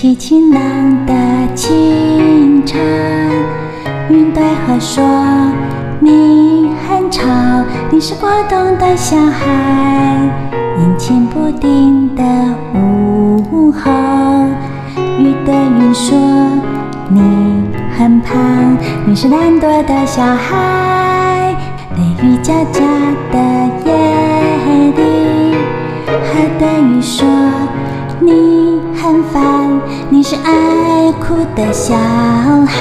起晴朗的清晨，云对河说你很吵，你是过冬的小孩。阴晴不定的午后，雨对云说你很胖，你是懒惰的小孩。雷雨交加的夜里，河对雨说你很烦，你是爱哭的小孩。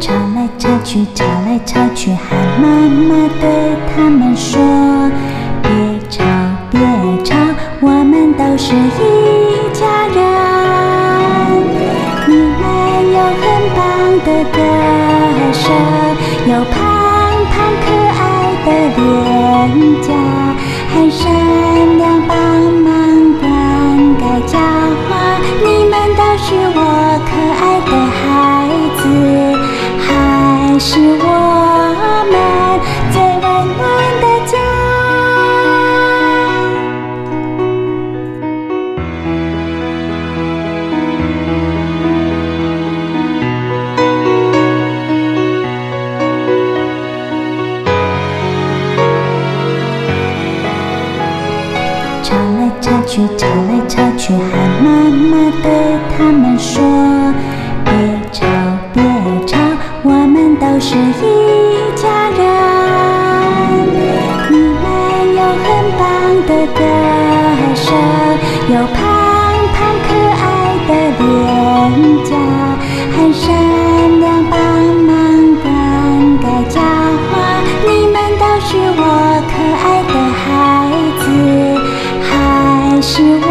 吵来吵去，吵来吵去，喊妈妈对他们说：别吵，别吵，我们都是一家人。你们有很棒的歌声，有胖胖可爱的脸颊，很去，吵来吵去，喊妈妈对他们说：别吵，别吵，我们都是一家人。你们有很棒的歌声，有排是我